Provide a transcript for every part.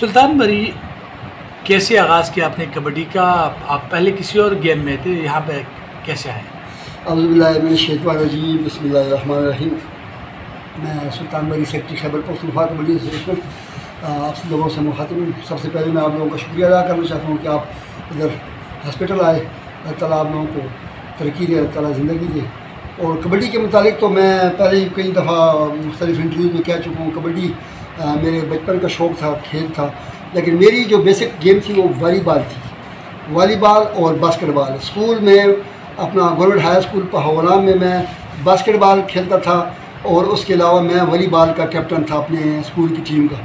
سلطان بری، کیسے آغاز کیا آپ نے کبڈی کا؟ آپ پہلے کسی اور گیم میں تھے، یہاں پہ کیسے آئے؟ اعوذ باللہ من الشیطان الرجیم، بسم اللہ الرحمن الرحیم۔ میں سلطان بری سیکٹری خیبر پختونخوا کبڈی ایسوسیشن آپ سے لوگوں سے مخاطب ہوں۔ سب سے پہلے میں آپ لوگوں کا شکریہ ادا کرنا چاہتا ہوں کہ آپ ادھر ہاسپٹل آئے۔ اللہ تعالیٰ آپ لوگوں کو ترقی دے، اللہ تعالیٰ زندگی دے۔ اور کبڈی کے متعلق تو میں پہلے ہی کئی دفعہ مختلف انٹرویوز میں کہہ چکا ہوں، کبڈی میرے بچپن کا شوق تھا، کھیل تھا، لیکن میری جو بیسک گیم تھی وہ والی بال تھی۔ والی بال اور باسکٹ بال اسکول میں اپنا گورنمنٹ ہائی اسکول پہاولام میں میں باسکٹ بال کھیلتا تھا اور اس کے علاوہ میں والی بال کا کیپٹن تھا اپنے اسکول کی ٹیم کا۔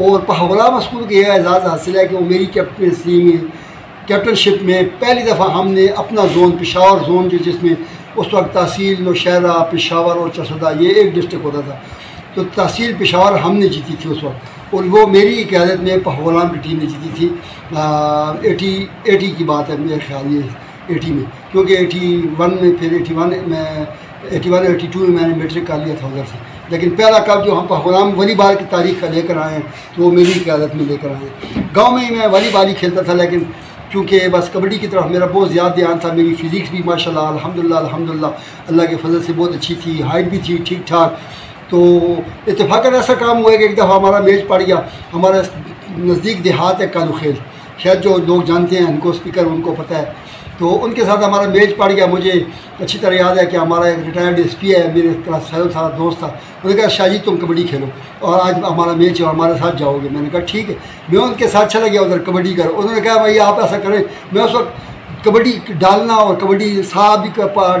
اور پہاولام اسکول کا یہ اعزاز حاصل ہے کہ وہ میری کیپٹنسی میں کیپٹن شپ میں پہلی دفعہ ہم نے اپنا زون پشاور زون جو جس میں اس وقت تحصیل، نوشہرہ، پشاور اور چرسدہ یہ ایک ڈسٹرک ہوتا تھا۔ تو تحصیل پشاور ہم نے جیتی تھی اس وقت۔ اور وہ میری قیادت میں پہولام کی ٹیم نے جیتی تھی۔ ایٹی ایٹی کی بات ہے، میرے خیال یہ ایٹی میں۔ کیونکہ ایٹی ون میں پھر ایٹی ون میں، ایٹی ون، ایٹی ٹو میں میں نے میٹرک کر لیا تھا ادھر سے۔ لیکن پہلا کب جو ہم پہولام ولی بال کی تاریخ کا لے کر آئے ہیں، تو وہ میری قیادت میں لے کر آئے ہیں۔ گاؤں میں ہی میں والی بال ہی کھیلتا تھا، لیکن چونکہ بس کبڈی کی طرف میرا بہت زیادہ دھیان تھا، میری فزکس بھی ماشاء اللہ الحمد للہ الحمد للہ اللہ کے فضل سے بہت اچھی تھی، ہائٹ بھی تھی، ٹھیک ٹھاک۔ تو اتفاق ایسا کام ہوا ہے کہ ایک دفعہ ہمارا میچ پڑ گیا، ہمارا نزدیک دیہات ہے کالو خیل شاید جو لوگ جانتے ہیں، ان کو اسپیکر ان کو پتہ ہے۔ تو ان کے ساتھ ہمارا میچ پڑ گیا۔ مجھے اچھی طرح یاد ہے کہ ہمارا ایک ریٹائرڈ ایس پی ہے، میرے کلاس فیل تھا، دوست تھا۔ انہوں نے کہا، شاہ جی تم کبڈی کھیلو۔ اور آج ہمارا میچ ہے اور ہمارے ساتھ جاؤ گے۔ میں نے کہا، ٹھیک ہے۔ میں ان کے ساتھ چلا گیا ادھر کبڈی کر انہوں نے کہا، بھائی، آپ ایسا کریں۔ میں اس وقت کبڈی ڈالنا اور کبڈی صاحب بھی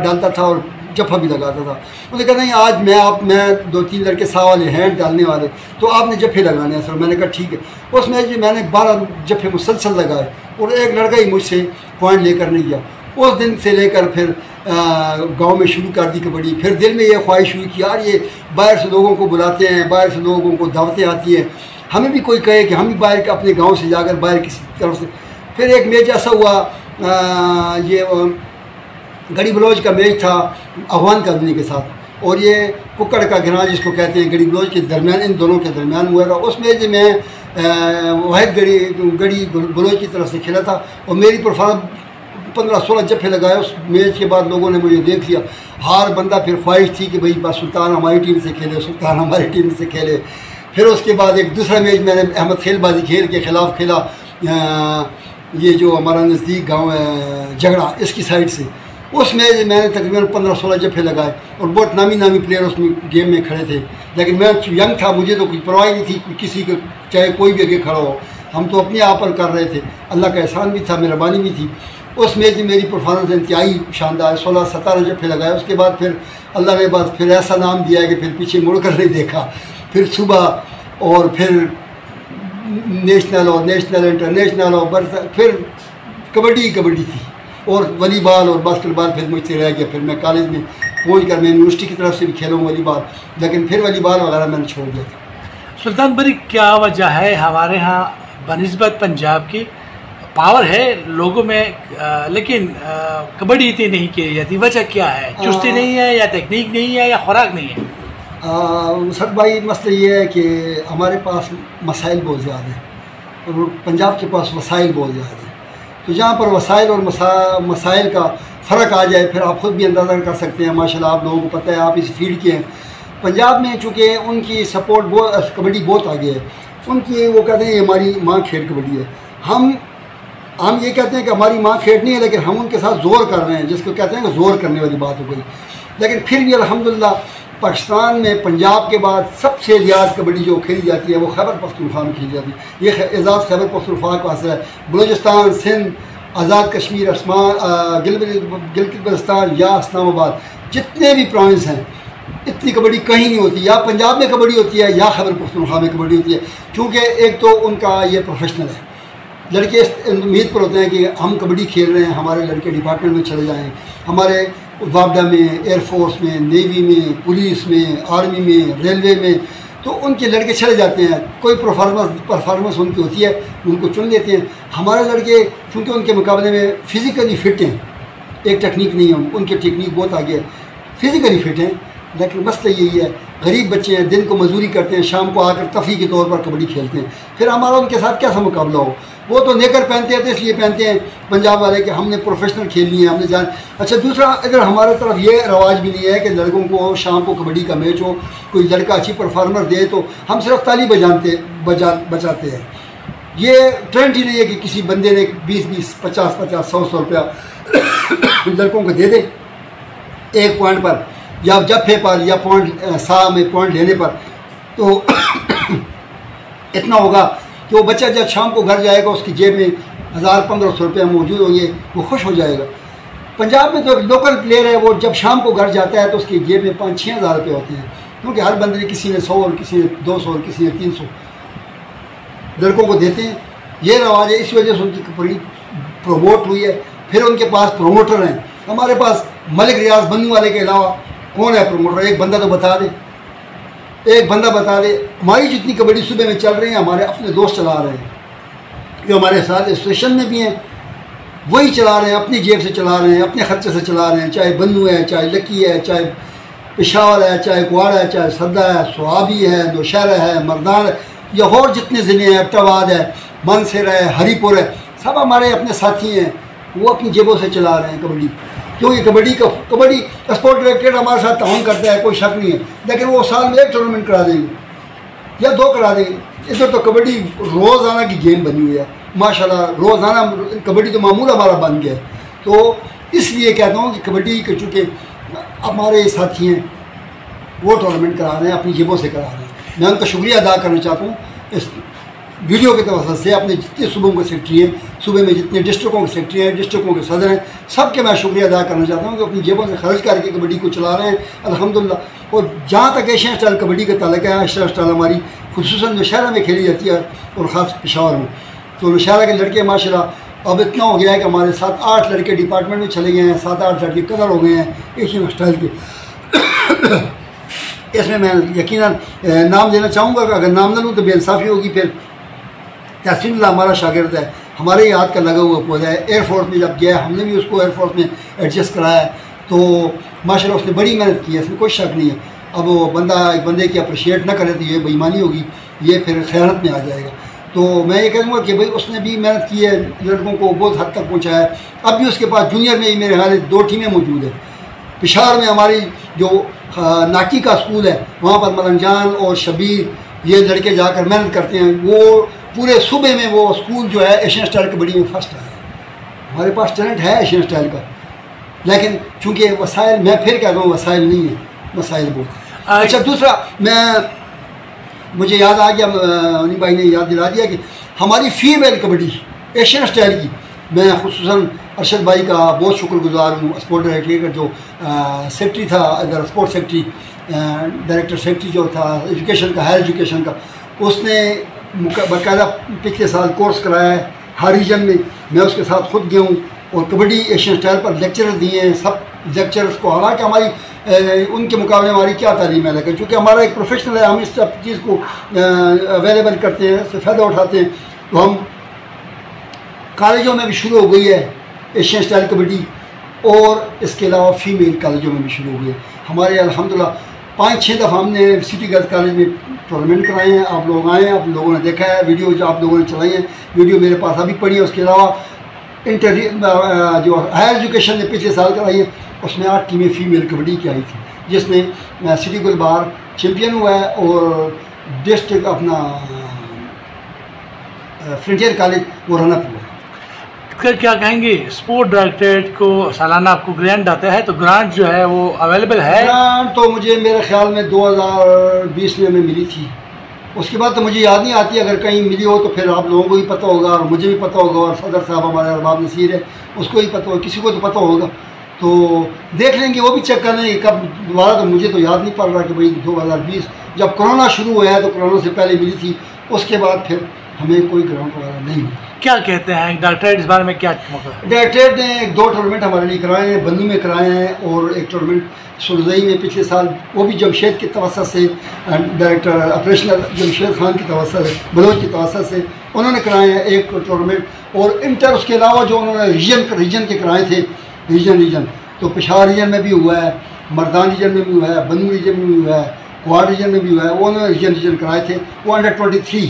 ڈالتا تھا اور جفا بھی لگاتا تھا۔ انہوں نے کہا، نہیں، آج میں آپ، میں دو تین لڑکے سا والے ہیں، ڈالنے والے۔ تو آپ نے جفے لگانے ہیں سر۔ میں نے کہا، ٹھیک ہے۔ اس میچ میں میں نے بارہ جفے مسلسل لگائے اور ایک لڑکا ہی مجھ سے پوائنٹ لے کر نہیں گیا۔ اس دن سے لے کر پھر گاؤں میں شروع کر دی کبڈی۔ پھر دل میں یہ خواہش ہوئی کہ یار، یہ باہر سے لوگوں کو بلاتے ہیں، باہر سے لوگوں کو دعوتیں آتی ہیں۔ ہمیں بھی کوئی کہے کہ ہم بھی باہر کے، اپنے گاؤں سے جا کر باہر کسی طرف سے۔ پھر ایک میچ ایسا ہوا یہ گڑی بلوچ کا میچ تھا افغان کالونی کے ساتھ۔ اور یہ ککڑ کا گراں جس کو کہتے ہیں، گڑی بلوچ کے درمیان، ان دونوں کے درمیان ہوا تھا۔ اس میچ میں واحد گڑی گڑی بلوچ کی طرف سے کھیلا تھا۔ اور میری پرفارم پندرہ سولہ جفے لگائے، اس میچ کے بعد لوگوں نے مجھے دیکھ لیا۔ ہار بندہ پھر خواہش تھی کہ بھائی بس سلطان ہماری ٹیم سے کھیلے، سلطان ہماری ٹیم سے کھیلے۔ پھر اس کے بعد ایک دوسرا میچ میں نے احمد کھیل بازی کھیل کے خلاف کھیلا۔ یہ جو ہمارا نزدیک گاؤں ہے، جھگڑا، اس کی سائڈ سے۔ اس میچ میں نے تقریباً پندرہ سولہ جفے لگائے اور بہت نامی نامی پلیئر اس میں گیم میں کھڑے تھے۔ لیکن میں ینگ تھا، مجھے تو کچھ پرواہ نہیں تھی کسی کے چاہے کوئی بھی اگے کھڑا ہو۔ ہم تو اپنے آپ پر کر رہے تھے۔ اللہ کا احسان بھی تھا، مہربانی بھی تھی۔ اس میچ میں جی میری پرفارمنس انتہائی شاندار، سولہ ستارہ جفے لگائے۔ اس کے بعد پھر اللہ نے بس پھر ایسا نام دیا کہ پھر پیچھے مڑ کر نہیں دیکھا۔ پھر صبح اور پھر نیشنل اور نیشنل، انٹرنیشنل اور برس پھر کبڈی کبڈی تھی۔ اور والی بال اور باسکٹ بال پھر مجھ سے رہ گیا پھر میں کالج میں پہنچ کر میں یونیورسٹی کی طرف سے بھی کھیلوں والی بال لیکن پھر والی بال وغیرہ میں نے چھوڑ دیا تھا۔ سلطان بری کیا وجہ ہے ہمارے ہاں بنسبت پنجاب کی پاور ہے لوگوں میں لیکن کبڈی اتنی نہیں کی جاتی وجہ کیا ہے؟ چستی نہیں ہے یا تکنیک نہیں ہے یا خوراک نہیں ہے؟ سر بھائی مسئلہ یہ ہے کہ ہمارے پاس مسائل بہت زیادہ ہیں اور پنجاب کے پاس وسائل بہت زیادہ ہیں۔ تو جہاں پر وسائل اور مسائل کا فرق آ جائے، پھر آپ خود بھی اندازہ کر سکتے ہیں ماشاء اللہ آپ لوگوں کو پتہ ہے، آپ اس فیلڈ کے ہیں۔ پنجاب میں چونکہ ان کی سپورٹ بہت، کبڈی بہت آگے ہے۔ ان کی وہ کہتے ہیں یہ ہماری ماں کھیل کبڈی ہے۔ ہم ہم یہ کہتے ہیں کہ ہماری ماں کھیڑنی ہے، لیکن ہم ان کے ساتھ زور کر رہے ہیں، جس کو کہتے ہیں کہ زور کرنے والی بات ہو گئی۔ لیکن پھر بھی الحمدللہ پاکستان میں پنجاب کے بعد سب سے زیادہ کبڈی جو کھیلی جاتی ہے وہ خیبر پختونخوا میں کھیلی جاتی ہے۔ یہ اعزاز خیبر پختونخوا کا حاصل ہے۔ بلوچستان، سندھ، آزاد کشمیر اسمان گلگت بلستان یا اسلام آباد۔ جتنے بھی پروونس ہیں، اتنی کبڈی کہیں نہیں ہوتی۔ یا پنجاب میں کبڈی ہوتی ہے یا خیبر پختونخوا میں کبڈی ہوتی ہے۔ کیونکہ ایک تو ان کا یہ پروفیشنل ہے۔ لڑکے امید پر ہوتے ہیں کہ ہم کبڈی کھیل رہے ہیں، ہمارے لڑکے ڈپارٹمنٹ میں چلے جائیں۔ ہمارے وابڈا میں، ایئر فورس میں، نیوی میں، پولیس میں، آرمی میں، ریلوے میں، تو ان کے لڑکے چلے جاتے ہیں۔ کوئی پرفارمنس پرفارمنس ان کی ہوتی ہے ان کو چن لیتے ہیں۔ ہمارے لڑکے، چونکہ ان کے مقابلے میں فزیکلی فٹ ہیں، ایک ٹیکنیک نہیں ہے، ان کی ٹیکنیک بہت آگے ہے فزیکلی فٹ ہیں، لیکن مسئلہ یہی ہے۔ غریب بچے ہیں، دن کو مزدوری کرتے ہیں، شام کو آ کر تفریح کے طور پر کبڈی کھیلتے ہیں۔ پھر ہمارا ان کے ساتھ کیسا مقابلہ ہو؟ وہ تو نیکر پہنتے ہیں تو اس لیے پہنتے ہیں پنجاب والے کہ ہم نے پروفیشنل کھیلنی ہے ہم نے جان اچھا دوسرا، اگر ہمارے طرف یہ رواج بھی نہیں ہے کہ لڑکوں کو شام کو کبڈی کا میچ ہو، کوئی لڑکا اچھی پرفارمر دے تو ہم صرف تالی بجانتے بجا بچاتے ہیں۔ یہ ٹرینڈ ہی نہیں ہے کہ کسی بندے نے بیس بیس، پچاس پچاس، سو سو روپیہ لڑکوں کو دے دے ایک پوائنٹ پر، یا جب پر، یا پوائنٹ سا میں پوائنٹ لینے پر، تو اتنا ہوگا۔ کہ وہ بچہ جب شام کو گھر جائے گا، اس کی جیب میں ہزار پندرہ سو روپیہ موجود ہوں گے، وہ خوش ہو جائے گا۔ پنجاب میں تو ایک لوکل پلیئر ہے، وہ جب شام کو گھر جاتا ہے تو اس کی جیب میں پانچ چھ ہزار روپے ہوتے ہیں۔ کیونکہ ہر بندے نے کسی نے سو اور کسی نے دو سو اور کسی نے تین سو لڑکوں کو دیتے ہیں۔ یہ رواج ہے، اس وجہ سے ان کی بڑی پروموٹ ہوئی ہے۔ پھر ان کے پاس پروموٹر ہیں۔ ہمارے پاس ملک ریاض بنو والے کے علاوہ کون ہے پروموٹر ایک بندہ تو بتا دے۔ ایک بندہ بتا دے ہماری جتنی کبڈی صوبے میں چل رہی ہیں، ہمارے اپنے دوست چلا رہے ہیں۔ جو ہمارے ساتھ اسٹیشن میں بھی ہیں، وہی چلا رہے ہیں، اپنی جیب سے چلا رہے ہیں، اپنے خرچے سے چلا رہے ہیں، چاہے بنو ہے، چاہے لکی ہے، چاہے پشاور ہے، چاہے کوڑ ہے، چاہے سدا ہے، سوابی ہے نوشہر ہے، مردان ہے یا اور جتنے ضلع ہیں اٹاواد ہے، منصر ہے، ہری پور ہے، سب ہمارے اپنے ساتھی ہیں، وہ اپنی جیبوں سے چلا رہے ہیں کبڈی۔ کیونکہ کبڈی کا کبڈی اسپورٹ ڈائریکٹریٹ ہمارے ساتھ تعاون کرتا ہے، کوئی شک نہیں ہے۔ لیکن وہ سال میں ایک ٹورنامنٹ کرا دیں گے۔ یا دو کرا دیں گے۔ ادھر تو کبڈی روزانہ کی گیم بنی ہوئی ہے۔ ماشاء اللہ روزانہ کبڈی تو معمول ہمارا بن گیا ہے۔ تو اس لیے کہتا ہوں کہ کبڈی کے چونکہ ہمارے ساتھی ہیں، وہ ٹورنامنٹ کرا رہے ہیں، اپنی جیبوں سے کرا رہے ہیں۔ میں ان کا شکریہ ادا کرنا چاہتا ہوں۔ اس ویڈیو کے توسط سے اپنے جتنے صوبوں کے سیکٹری ہیں، صوبے میں جتنے ڈسٹرکوں کے سیکٹری ہیں، ڈسٹرکوں کے صدر ہیں، سب کے میں شکریہ ادا کرنا چاہتا ہوں کہ اپنی جیبوں سے خرچ کر کے کبڈی کو چلا رہے ہیں۔ الحمدللہ، اور جہاں تک ایشین اسٹائل کبڈی کا تعلق ہے ایشین اسٹائل ہماری خصوصاً نشہرہ میں کھیلی جاتی ہے، اور خاص پشاور میں۔ تو نشہرہ کے لڑکے ماشاء اللہ اب اتنا ہو گیا ہے کہ ہمارے سات آٹھ لڑکے ڈپارٹمنٹ میں چلے گئے ہیں، سات آٹھ لڑکے قدر ہو گئے ہیں ایشین اسٹائل کے۔ اس میں میں یقیناً نام دینا چاہوں گا کہ اگر نام نہ لوں تو بے انصافی ہوگی پھر۔ تحسین اللہ ہمارا شاگرد ہے، ہمارے ہاتھ کا لگا ہوا پودا ہے ایئر فورس میں جب گیا ہم نے بھی اس کو ایئر فورس میں ایڈجسٹ کرایا ہے۔ تو ماشاء اللہ اس نے بڑی محنت کی ہے، اس میں کوئی شک نہیں ہے۔ اب وہ بندہ، ایک بندے کی اپریشیٹ نہ کرے تو یہ بےمانی ہوگی، یہ پھر خیانت میں آ جائے گا۔ تو میں یہ کہوں گا کہ بھائی، اس نے بھی محنت کی ہے، لڑکوں کو بہت حد تک پہنچایا ہے۔ اب بھی اس کے پاس جونیئر میں ہی میرے خیال دو ٹیمیں موجود ہیں۔ پشاور میں ہماری جو ناکی کا اسکول ہے، وہاں پر ملنگ جان اور شبیر، یہ لڑکے جا کر محنت کرتے ہیں۔ وہ پورے صوبے میں وہ اسکول جو ہے ایشین اسٹائل کبڈی میں فرسٹ ہے ہمارے پاس ٹیلنٹ ہے ایشین اسٹائل کا، لیکن چونکہ وسائل، میں پھر کہہ رہا ہوں وسائل نہیں ہے وسائل بہت اچھا دوسرا، میں، مجھے یاد آ گیا انی بھائی نے یاد دلا دیا کہ ہماری فیمیل کبڈی ایشین اسٹائل کی، میں خصوصاً ارشد بھائی کا بہت شکر گزار ہوں اسپورٹ ڈائریکٹری کا جو سیکٹری تھا ادھر اسپورٹ سیکٹری ڈائریکٹر سیکٹری جو تھا ایجوکیشن کا ہائر ایجوکیشن کا، اس نے باقاعدہ پچھلے سال کورس کرایا ہے ہر ریجن میں میں اس کے ساتھ خود گیا ہوں اور کبڈی ایشین اسٹائل پر لیکچر دیے ہیں۔ سب لیکچرس کو، حالانکہ ہماری ان کے مقابلے ہماری کیا تعلیم ہے؟ لیکن چونکہ ہمارا ایک پروفیشنل ہے، ہم اس سب چیز کو اویلیبل کرتے ہیں، اس سے فائدہ اٹھاتے ہیں۔ تو ہم کالجوں میں بھی شروع ہو گئی ہے ایشین اسٹائل کبڈی اور اس کے علاوہ فیمیل کالجوں میں بھی شروع ہو گئی ہے۔ ہمارے الحمدللہ پانچ چھ دفعہ ہم نے سٹی گرلس کالج میں ٹورنامنٹ کرائے ہیں، آپ لوگ آئے ہیں، آپ لوگوں نے دیکھا ہے ویڈیو جو آپ لوگوں نے چلائی ہیں ویڈیو میرے پاس ابھی پڑھی ہے، اس کے علاوہ انٹر جو ہائر ایجوکیشن نے پچھلے سال کرائی ہے، اس میں آٹھ ٹیمیں فیمیل کبڈی کی آئی تھی جس میں سٹی گل بار چیمپئن ہوا ہے اور ڈسٹرک اپنا فرنٹیئر کالج وہ رن اپ ہوا ہے۔ کیا کہیں گے؟ اسپورٹ ڈائریکٹریٹ کو سالانہ آپ کو گرانٹ آتا ہے، تو گرانٹ جو ہے وہ اویلیبل ہے؟ گرانٹ تو مجھے میرے خیال میں دو ہزار بیس میں ملی تھی۔ اس کے بعد تو مجھے یاد نہیں آتی، اگر کہیں ملی ہو تو پھر آپ لوگوں کو بھی پتہ ہوگا اور مجھے بھی پتہ ہوگا اور صدر صاحب ہمارے ارباب نصیر ہے اس کو بھی پتہ ہوگا، کسی کو تو پتہ ہوگا۔ تو دیکھ لیں گے، وہ بھی چیک کر لیں گے۔ کب دوبارہ تو مجھے تو یاد نہیں پڑ رہا کہ بھائی دو ہزار بیس جب کرونا شروع ہوا ہے تو کرونا سے پہلے ملی تھی، اس کے بعد پھر ہمیں کوئی گراؤنڈ وغیرہ نہیں۔ ملی کیا کہتے ہیں؟ ڈاکٹر اس بارے میں کیا ڈائریکٹریٹ نے ایک دو ٹورنامنٹ ہمارے لیے کرائے ہیں بندو میں کرائے ہیں اور ایک ٹورنامنٹ سرزئی میں پچھلے سال۔ وہ بھی جمشید کی توسط سے ڈائریکٹر آپریشنل جمشید خان کی توسط سے بلوچ کی توسط سے انہوں نے کرائے ہیں ایک ٹورنامنٹ اور انٹر اس کے علاوہ جو انہوں نے ریجن ریجن کے کرائے تھے ریجن ریجن تو پشاور ریجن میں بھی ہوا ہے مردان ریجن میں بھی ہوا ہے بنو ریجن میں بھی ہوا ہے کوار ریجن میں بھی ہوا ہے وہ انہوں نے ریجن ریجن کرائے تھے۔ وہ انڈر ٹوئنٹی تھری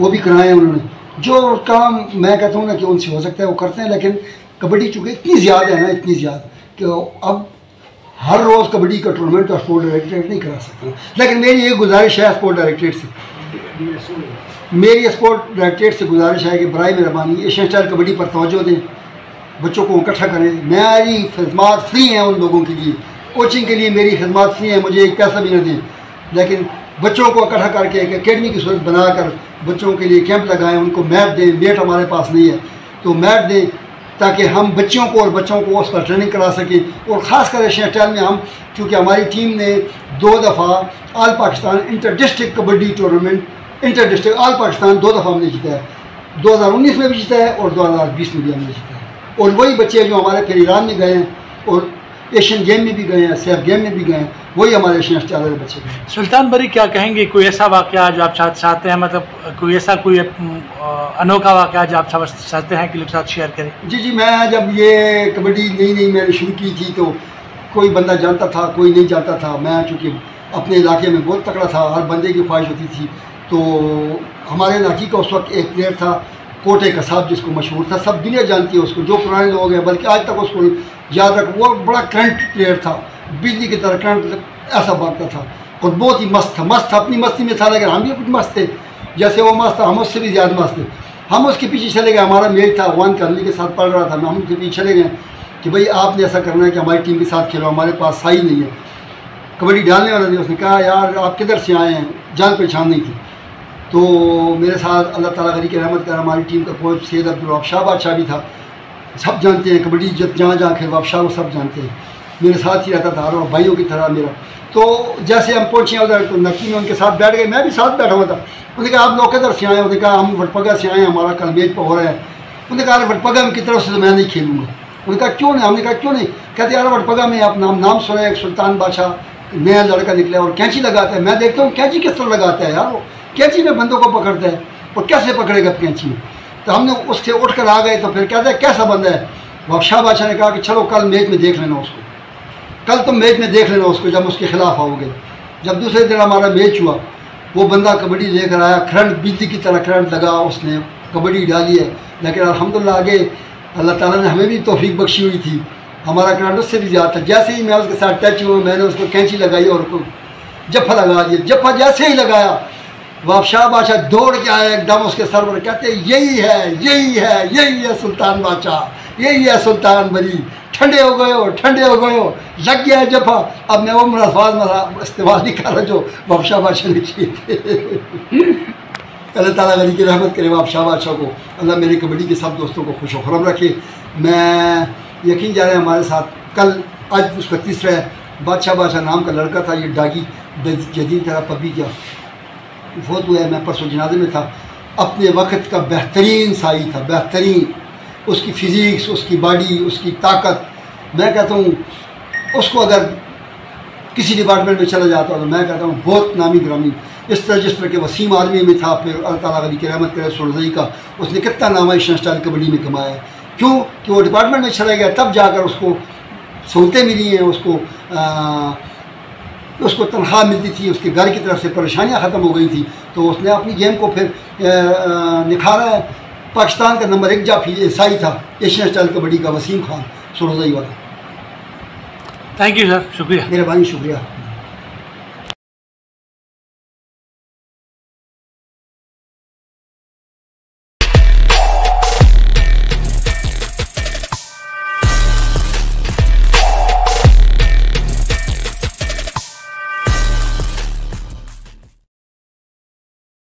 وہ بھی کرائے ہیں انہوں نے۔ جو کام میں کہتا ہوں نا کہ ان سے ہو سکتا ہے، وہ کرتے ہیں، لیکن کبڈی چونکہ اتنی زیادہ ہے نا، اتنی زیادہ کہ اب ہر روز کبڈی کا ٹورنامنٹ کا اسپورٹ ڈائریکٹریٹ نہیں کرا سکتا لیکن میری یہ گزارش ہے اسپورٹ ڈائریکٹریٹ سے۔ میری اسپورٹ ڈائریکٹریٹ سے گزارش ہے کہ برائے مہربانی ایشین اسٹائل کبڈی پر توجہ دیں، بچوں کو اکٹھا کریں۔ میری خدمات فری ہیں ان لوگوں کے لیے۔ کوچنگ کے لیے میری خدمات فری ہیں، مجھے ایک پیسہ بھی نہ دیں۔ لیکن بچوں کو اکٹھا کر کے ایک اکیڈمی کی صورت بنا کر بچوں کے لیے کیمپ لگائیں، ان کو میٹ دیں، میٹ ہمارے پاس نہیں ہے۔ تو میٹ دیں تاکہ ہم بچوں کو اور بچوں کو اس پر ٹریننگ کرا سکیں۔ اور خاص کر ایشین میں ہم، چونکہ ہماری ٹیم نے دو دفعہ all Pakistan inter district kabaddi tournament, inter district all Pakistan دو دفعہ ہم نے جیتا ہے۔ دو ہزار انیس میں بھی جیتا ہے اور دو ہزار بیس میں بھی ہم نے جیتا ہے۔ اور وہی بچے جو ہمارے پھر ایران میں گئے ہیں اور ایشین گیم میں بھی گئے ہیں سیف گیم میں بھی گئے ہیں وہی ہمارے ایشین اسٹائل والے بچے گئے سلطان بری کیا کہیں گے؟ کوئی ایسا واقعہ جو آپ چاہ- چاہتے ہیں؟ مطلب کوئی ایسا کوئی انوکھا واقعہ جو آپ چاہتے ہیں؟ کہ لوگ ساتھ شیئر کریں۔ جی جی میں جب یہ کبڈی نئی نئی میں نے شروع کی تھی تو کوئی بندہ جانتا تھا کوئی نہیں جانتا تھا۔ میں چونکہ اپنے علاقے میں بہت تکڑا تھا ہر بندے کی خواہش ہوتی تھی۔ تو ہمارے علاقے کا اس وقت ایک پلیئر تھا کوٹے کا صاحب جس کو مشہور تھا، سب دنیا جانتی ہے اس کو، جو پرانے لوگ ہیں، بلکہ آج تک اس کو یاد رکھ وہ بڑا کرنٹ پلیئر تھا۔ بجلی کی طرح کرنٹ مطلب ایسا بھاگتا تھا۔ اور بہت ہی مست تھا۔ مست تھا، اپنی مستی میں تھا، لیکن ہم بھی کچھ مست تھے۔ جیسے وہ مست تھا، ہم اس سے بھی زیادہ مست تھے۔ ہم اس کے پیچھے چلے گئے۔ ہمارا میچ تھا ون کرنی کے ساتھ پڑھ رہا تھا۔ ہم اس کے پیچھے چلے گئے کہ بھائی، آپ نے ایسا کرنا ہے کہ ہماری ٹیم کے ساتھ کھیلو، ہمارے پاس سائی نہیں ہے۔ کبڈی ڈالنے والا نہیں، اس نے کہا، یار، آپ کدھر سے آئے ہیں؟ جان پہچان نہیں تھی۔ تو میرے ساتھ اللہ تعالیٰ غری کی رحمت کر ہماری ٹیم کا کوچ سید عبدالرحب شاہ بادشاہ بھی تھا، سب جانتے ہیں، کبڈی جب جہاں جہاں کھیل آپ شاہ وہ سب جانتے ہیں۔ میرے ساتھ ہی رہتا تھا، اور بھائیوں کی طرح میرا۔ تو جیسے ہم پہنچے ادھر، تو نکی میں ان کے ساتھ بیٹھ گئے۔ میں بھی ساتھ بیٹھا ہوا تھا۔ انہوں نے کہا، آپ لوگ کدھر سے آئے ہیں؟ انہوں نے کہا، ہم وٹپگا سے آئے ہیں، ہمارا کل میچ پہ ہو رہا ہے۔ انہوں نے کہا، ارے وٹپگا میں کی طرف سے تو میں نہیں کھیلوں گا۔ انہوں نے کہا، کیوں نہیں؟ ہم نے کہا، کیوں نہیں؟ کہتے یار وٹپگا، میں آپ نام نام سنا ایک سلطان بادشاہ، نیا لڑکا نکلا اور کینچی لگاتا ہے۔ میں دیکھتا ہوں، کینچی کس طرح لگاتا ہے یار وہ؟ کینچی میں بندوں کو پکڑتا ہے اور کیسے پکڑے گا کینچی؟ میں تو ہم نے اس سے اٹھ کر آ گئے تو پھر کہتے ہیں، کیسا بندہ ہے؟ وہ بادشاہ نے کہا کہ چلو کل میچ میں دیکھ لینا اس کو۔ کل تم میچ میں دیکھ لینا اس کو جب اس کے خلاف آؤ گے۔ جب دوسرے دن ہمارا میچ ہوا، وہ بندہ کبڈی لے کر آیا، کرنٹ بجلی کی طرح کرنٹ لگا، اس نے کبڈی ڈالی ہے۔ لیکن الحمدللہ آگے اللہ تعالیٰ نے ہمیں بھی توفیق بخشی ہوئی تھی۔ ہمارا کرنٹ اس سے بھی زیادہ تھا۔ جیسے ہی میں اس کے ساتھ ٹچ ہوا، میں نے اس کو کینچی لگائی اور کو جفا لگا دیا۔ جفا جیسے ہی لگایا وہ بادشاہ دوڑ کے آیا ایک دم اس کے سر پر کہتے ہیں، یہی ہے یہی ہے یہی ہے سلطان بادشاہ، یہی ہے سلطان بری۔ ٹھنڈے ہو گئے ہو، ٹھنڈے ہو گئے ہو۔ لگ گیا جفا۔ اب میں وہ منافعات استعمال نہیں کر رہا جو بادشاہ بادشاہ نے کیے تھے۔ اللہ تعالیٰ علی کی رحمت کرے آپ شاہ بادشاہ کو۔ اللہ میری کبڈی کے سب دوستوں کو خوش و خرم رکھے۔ میں یقین جا رہے ہیں ہمارے ساتھ کل، آج اس کا تیسرا ہے۔ بادشاہ بادشاہ نام کا لڑکا تھا، یہ ڈاگی جدید طرح پبی کیا۔ فوت ہوا ہے، میں پرسوں جنازے میں تھا۔ اپنے وقت کا بہترین سائی تھا، بہترین۔ اس کی فزیکس اس کی باڈی اس کی طاقت۔ میں کہتا ہوں، اس کو اگر کسی ڈپارٹمنٹ میں چلا جاتا تو میں کہتا ہوں، بہت نامی گرامی۔ اس طرح، جس طرح کے وسیم آدمی میں تھا، پھر اللہ تعالیٰ علی کی رحمت کرے سرزئی کا، اس نے کتنا نام ایشین اسٹائل کبڈی میں کمایا۔ ہے کیوں؟ کہ وہ ڈپارٹمنٹ میں چلا گیا، تب جا کر اس کو سہولتیں ملی ہیں، اس کو اس کو تنخواہ ملتی تھی اس کے گھر کی طرف سے پریشانیاں ختم ہو گئی تھیں تو اس نے اپنی گیم کو پھر نکھارا ہے۔ پاکستان کا نمبر ایک جافی عیسائی تھا ایشین اسٹائل کبڈی کا وسیم خان سرزئی والا۔ تھینک یو سر شکریہ۔ مہربانی شکریہ۔